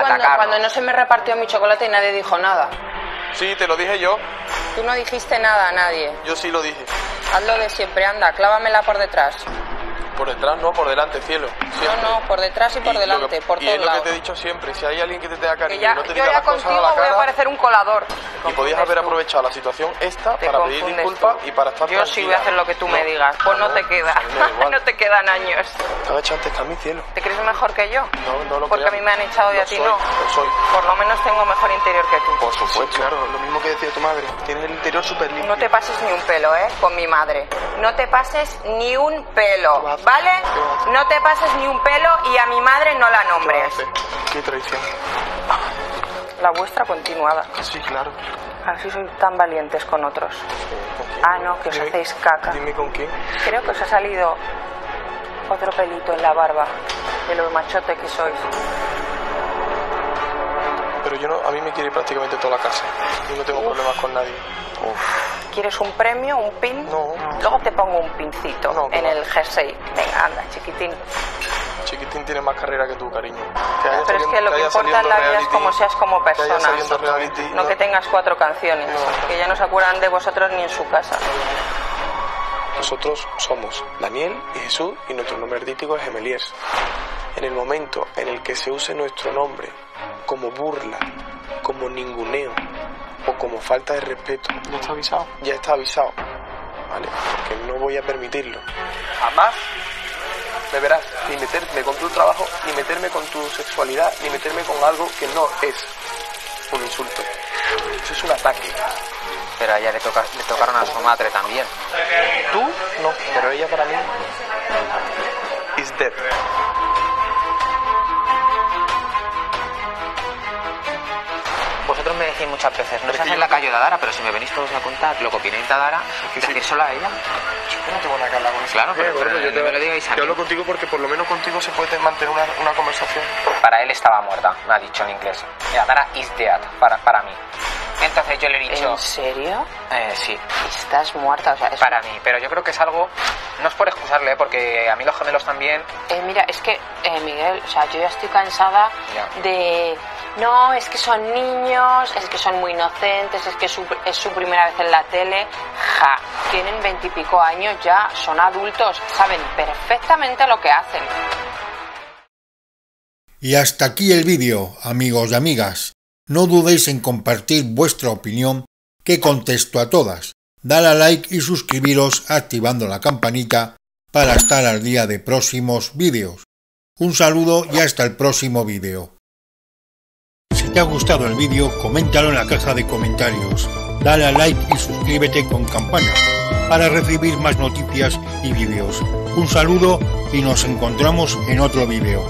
cuando, cuando no se me repartió mi chocolate y nadie dijo nada. Sí, te lo dije yo. Tú no dijiste nada a nadie. Yo sí lo dije. Hazlo de siempre, anda, clávamela por detrás. Por detrás, no, por delante, cielo. Siempre. No, no, por detrás y por Y delante, que- por y todos es lo que te he dicho siempre. Si hay alguien que te tenga cariño ya, y no te diga las cosas a la voy a cara, parecer un colador. y podías haber tú. aprovechado la situación esta Te para pedir disculpas y para estar Yo sí voy a hacer lo que tú me digas. Pues no, te queda. no te quedan años. Te has hecho antes que a mí, cielo. ¿Te crees mejor que yo? No, no lo Porque a mí me han echado y a ti no. Lo soy. Por lo menos tengo mejor interior que tú. Por supuesto. claro, lo mismo que decía tu madre. Tienes el interior súper limpio. No te pases ni un pelo, ¿eh? Con mi madre. No te pases ni un pelo, ¿vale? No te pases ni un pelo y a mi madre no la nombres. Qué traición. La vuestra continuada. Sí, claro. Así sois tan valientes con otros. Ah, no, que os Dime- hacéis caca. Dime con quién. Creo que os ha salido otro pelito en la barba de lo machote que sois. Pero yo no, a mí me quiere prácticamente toda la casa. Yo no tengo problemas con nadie. ¿Quieres un premio, un pin? No. Luego te pongo un pincito No, en va. el jersey. Venga, anda, chiquitín. Chiquitín tiene más carrera que tú, cariño. Que Pero es que lo que importa en la vida es como seas como persona. reality, No que tengas cuatro canciones. No. Que ya no se acuerdan de vosotros ni en su casa. Nosotros somos Daniel y Jesús y nuestro nombre artístico es Gemeliers. En el momento en el que se use nuestro nombre como burla, como ninguneo o como falta de respeto, ya está avisado. Ya está avisado, ¿vale? Porque no voy a permitirlo. Jamás me verás ni meterme con tu trabajo, ni meterme con tu sexualidad, ni meterme con algo que no es un insulto. Eso es un ataque. Pero a ella le, toca, le tocaron a su madre también. Tú no, pero ella para mí is dead. Decís muchas veces, no Pero yo- la calle de Dara, pero si me venís todos a contar lo que opináis de Dara, que sí. decírselo a ella. Yo no tengo nada que hablar con Claro, pero- pero gordo, no me lo digáis a Yo hablo contigo porque por lo menos contigo se puede mantener una, una conversación. Para él estaba muerta, me ha dicho en inglés. Mira, Dara is dead, para, para mí. Entonces yo le he dicho... ¿En serio? Eh, sí, Estás muerta, o sea, es para mí. Pero yo creo que es algo... No es por excusarle, ¿eh? porque a mí los gemelos también... Eh, mira, es que, eh, Miguel, o sea, yo ya estoy cansada Ya. de... No, es que son niños, es que son muy inocentes, es que su- es su primera vez en la tele. Ja, tienen veintipico años ya, son adultos, saben perfectamente lo que hacen. Y hasta aquí el vídeo, amigos y amigas. No dudéis en compartir vuestra opinión, que contesto a todas. Dale a like y suscribiros activando la campanita para estar al día de próximos vídeos. Un saludo y hasta el próximo vídeo. Te ha gustado el vídeo, coméntalo en la caja de comentarios. Dale a like y suscríbete con campana para recibir más noticias y vídeos. Un saludo y nos encontramos en otro vídeo.